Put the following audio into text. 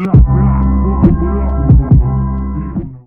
Blah.